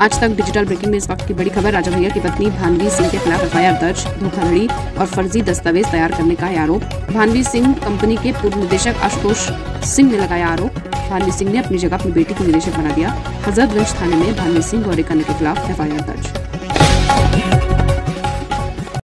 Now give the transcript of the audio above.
आज तक digital breaking में इस वक्त की बड़ी खबर, राजा भैया की पत्नी भानवी सिंह के खिलाफ एफ़ दर्ज, धोखाधड़ी और फर्जी दस्तावेज़ तैयार करने का है आरोप। भानवी सिंह कंपनी के पूर्व निदेशक आशुतोष सिंह ने लगाया आरोप। भानवी सिंह ने अपनी जगह अपनी बेटी को निदेशक बना दिया। हजरतगंज थाने में भानवी सिंह और एक अन्य के खिलाफ एफआईआर दर्ज।